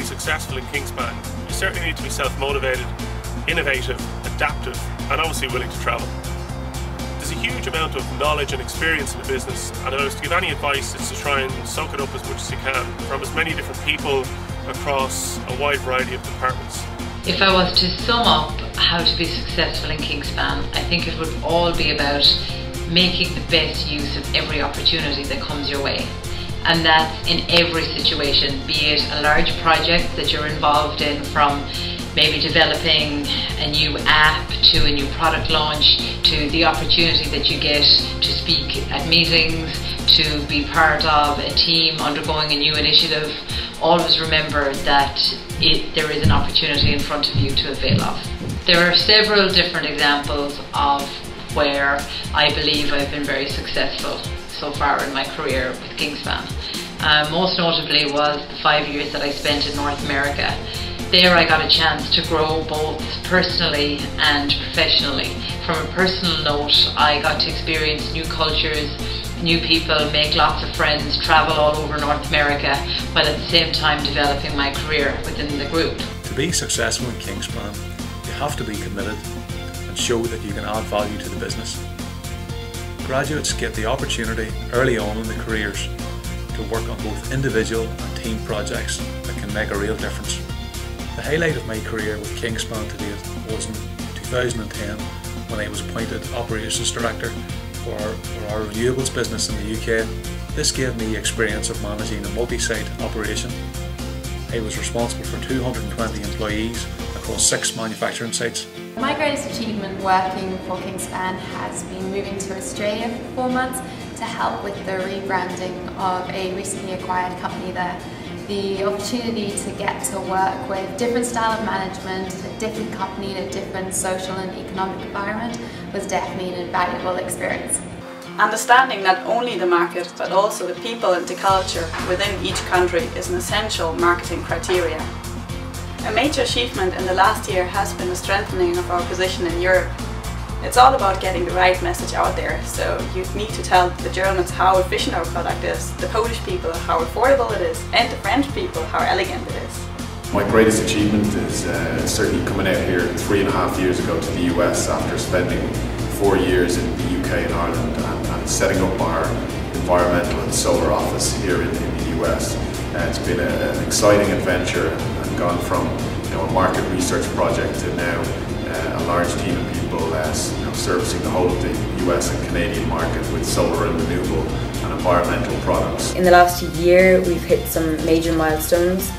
successful in Kingspan, you certainly need to be self-motivated, innovative, adaptive, and obviously willing to travel. There's a huge amount of knowledge and experience in the business, and if I was to give any advice, it's to try and soak it up as much as you can from as many different people across a wide variety of departments. If I was to sum up how to be successful in Kingspan, I think it would all be about making the best use of every opportunity that comes your way. And that's in every situation, be it a large project that you're involved in from maybe developing a new app to a new product launch to the opportunity that you get to speak at meetings, to be part of a team undergoing a new initiative, always remember that it, there is an opportunity in front of you to avail of. There are several different examples of where I believe I've been very successful so far in my career with Kingspan. Uh, most notably was the five years that I spent in North America there I got a chance to grow both personally and professionally. From a personal note, I got to experience new cultures, new people, make lots of friends, travel all over North America, while at the same time developing my career within the group. To be successful in Kingspan, you have to be committed and show that you can add value to the business. Graduates get the opportunity early on in their careers to work on both individual and team projects that can make a real difference. The highlight of my career with Kingspan to date was in 2010 when I was appointed Operations Director for, for our renewables business in the UK. This gave me experience of managing a multi-site operation. I was responsible for 220 employees across six manufacturing sites. My greatest achievement working for Kingspan has been moving to Australia for four months to help with the rebranding of a recently acquired company there the opportunity to get to work with different style of management, a different company in a different social and economic environment was definitely an invaluable experience. Understanding not only the market but also the people and the culture within each country is an essential marketing criteria. A major achievement in the last year has been the strengthening of our position in Europe it's all about getting the right message out there, so you need to tell the Germans how efficient our product is, the Polish people how affordable it is, and the French people how elegant it is. My greatest achievement is uh, certainly coming out here three and a half years ago to the US after spending four years in the UK and Ireland and, and setting up our environmental and solar office here in, in the US. Uh, it's been a, an exciting adventure and, and gone from you know, a market research project to now uh, a large team of people uh, you know, servicing the whole of the US and Canadian market with solar and renewable and environmental products. In the last year we've hit some major milestones.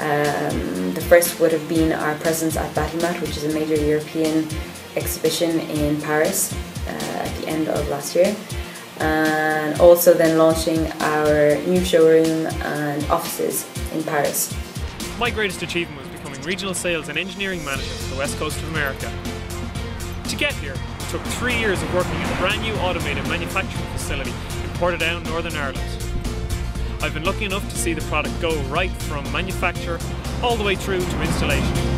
Um, the first would have been our presence at Batimat, which is a major European exhibition in Paris uh, at the end of last year. And also then launching our new showroom and offices in Paris. My greatest achievement was becoming regional sales and engineering manager for the west coast of America. To get here, it took three years of working in a brand new automated manufacturing facility in Portadown, Northern Ireland. I've been lucky enough to see the product go right from manufacture all the way through to installation.